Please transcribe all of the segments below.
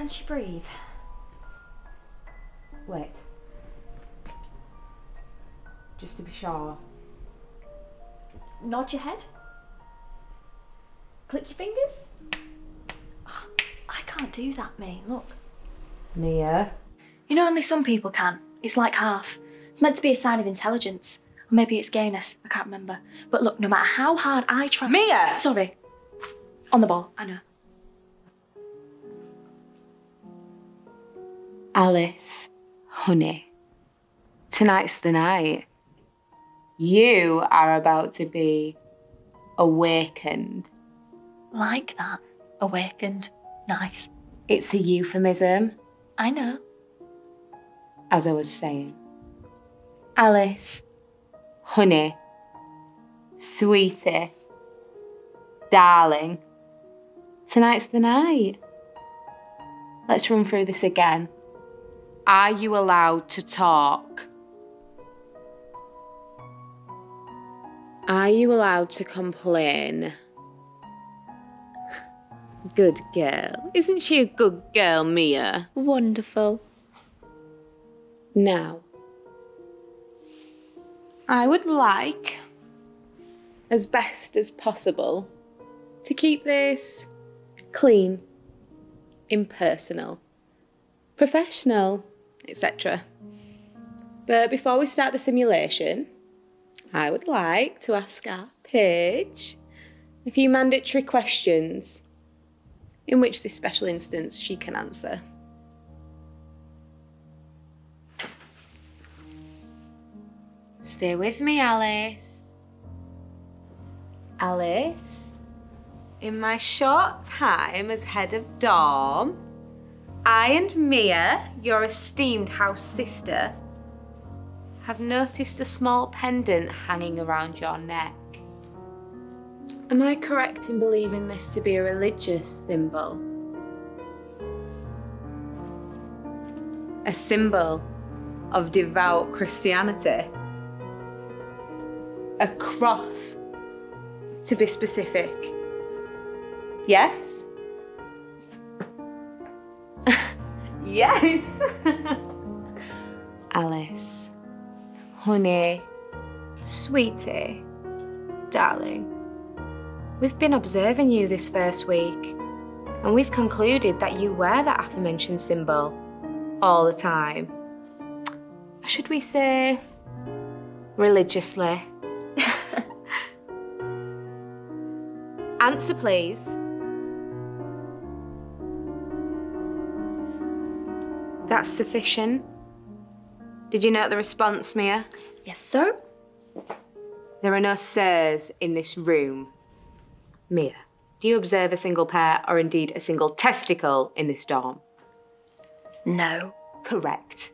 Can she breathe? Wait. Just to be sure. Nod your head. Click your fingers. Ugh, I can't do that, me. Look. Mia. You know, only some people can. It's like half. It's meant to be a sign of intelligence. Or maybe it's gayness. I can't remember. But look, no matter how hard I try. Mia! Sorry. On the ball, I know. Alice, honey, tonight's the night. You are about to be awakened. Like that. Awakened. Nice. It's a euphemism, I know. as I was saying. Alice, honey, sweetie, darling, tonight's the night. Let's run through this again. Are you allowed to talk? Are you allowed to complain? Good girl. Isn't she a good girl, Mia? Wonderful. Now, I would like, as best as possible, to keep this clean, impersonal, professional, etc. But before we start the simulation, I would like to ask our Paige a few mandatory questions in which this special instance she can answer. Stay with me, Alice. Alice, in my short time as head of dorm, I and Mia, your esteemed house sister, have noticed a small pendant hanging around your neck. Am I correct in believing this to be a religious symbol? A symbol of devout Christianity? A cross, to be specific. Yes? Yes! Alice, honey, sweetie, darling, we've been observing you this first week, and we've concluded that you wear that aforementioned symbol all the time. Should we say religiously? Answer, please. That's sufficient. Did you note the response, Mia? Yes, sir. There are no sirs in this room. Mia, do you observe a single pair or indeed a single testicle in this dorm? No. Correct.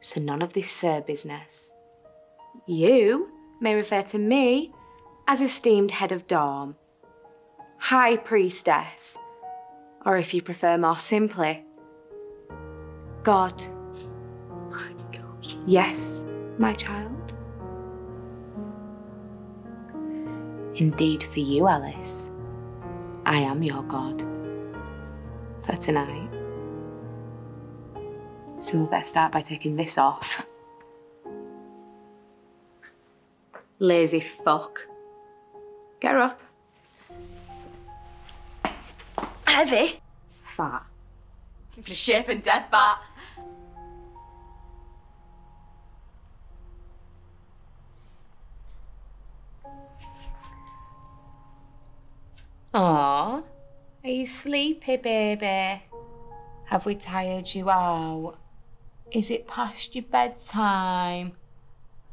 So none of this sir business. You may refer to me as esteemed head of dorm, high priestess, or if you prefer more simply, God. My gosh. Yes, my child. Indeed, for you, Alice, I am your God for tonight. So we better start by taking this off. Lazy fuck. Get her up. Heavy. Fat. Shape and death bat. Aw, are you sleepy, baby? Have we tired you out? Is it past your bedtime?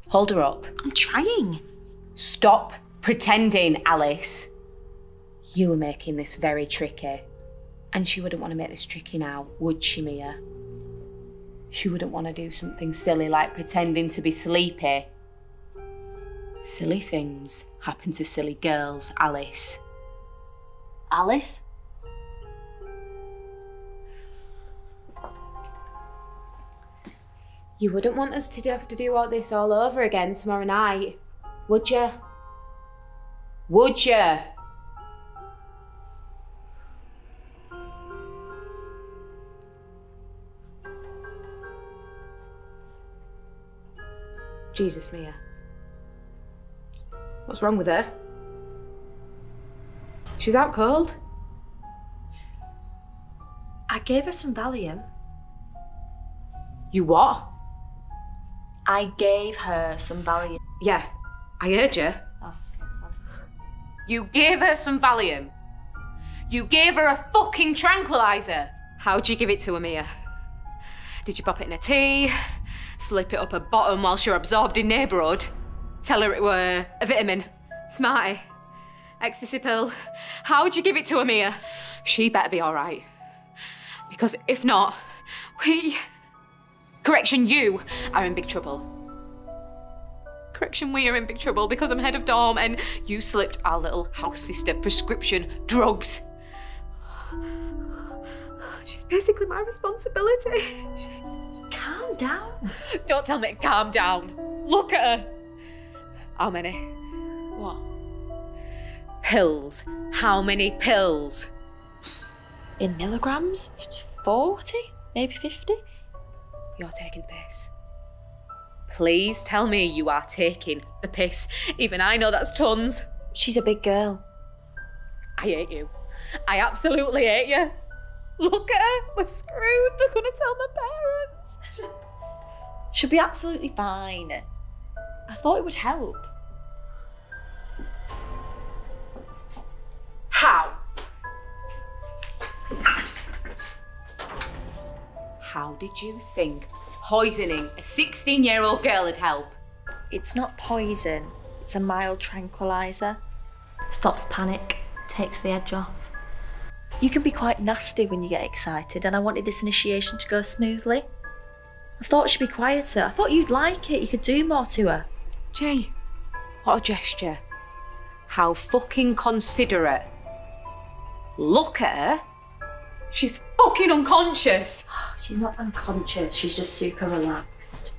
Hold her up. I'm trying. Stop pretending, Alice. You were making this very tricky. And she wouldn't want to make this tricky now, would she, Mia? She wouldn't want to do something silly like pretending to be sleepy. Silly things happen to silly girls, Alice. Alice? You wouldn't want us to have to do all this all over again tomorrow night, would you? Would you? Jesus, Mia. What's wrong with her? She's out cold. I gave her some Valium. You what? I gave her some Valium. Yeah, I heard you. Oh, You gave her some Valium. You gave her a fucking tranquilizer. How'd you give it to her, Mia? Did you pop it in a tea? Slip it up her bottom while she were absorbed in neighbourhood? Tell her it were a vitamin? Smartie? Eh? Ecstasy pill? How'd you give it to her, Mia? She better be alright. Because if not, we. Correction, you are in big trouble. Correction, we are in big trouble because I'm head of dorm and you slipped our little house sister prescription drugs. She's basically my responsibility. Calm down. Don't tell me calm down. Look at her. How many? What? Pills. How many pills? In milligrams? 40? Maybe 50? You're taking piss. Please tell me you are taking the piss. Even I know that's tons. She's a big girl. I hate you. I absolutely hate you. Look at her. We're screwed. They're gonna tell my parents. She'll be absolutely fine. I thought it would help. How did you think poisoning a 16 year old girl would help? It's not poison, it's a mild tranquilizer. Stops panic, takes the edge off. You can be quite nasty when you get excited, and I wanted this initiation to go smoothly. I thought she'd be quieter. I thought you'd like it. You could do more to her. Jay, what a gesture. How fucking considerate. Look at her. She's fucking unconscious. She's not unconscious, she's just super relaxed.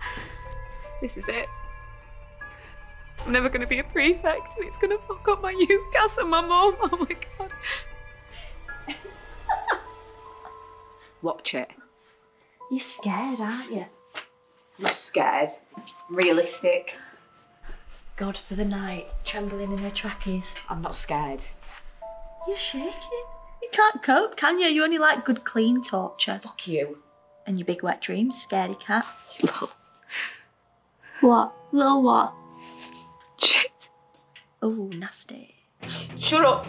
This is it. I'm never going to be a prefect. It's going to fuck up my UCAS and my mum. Oh my god. Watch it. You're scared, aren't you? I'm not scared. Realistic. God for the night, trembling in her trackies. I'm not scared. You're shaking. You can't cope, can you? You only like good, clean torture. Fuck you. And your big wet dreams, scaredy cat. Little What? Little what? shit. Oh, nasty. Shut up.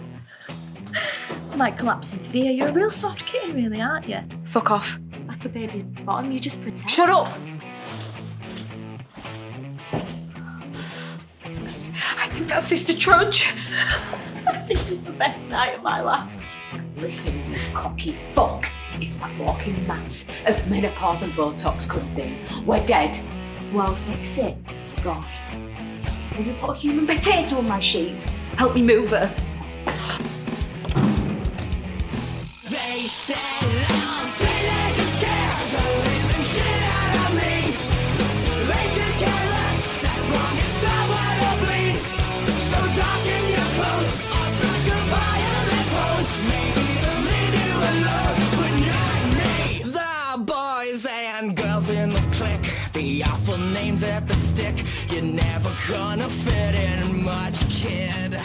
I Might collapse in fear. You're a real soft kitten, really, aren't you? Fuck off. Like a baby's bottom, you just pretend. Shut up. I think that's, I think that's Sister Trudge. this is the best night of my life. Listen, you cocky fuck. If that walking mass of menopause and Botox comes in, we're dead. Well, fix it. God. Will you put a human potato on my sheets? Help me move her. They said I'm the living shit out of me. They as long as. So your clothes, You're never gonna fit in much, kid.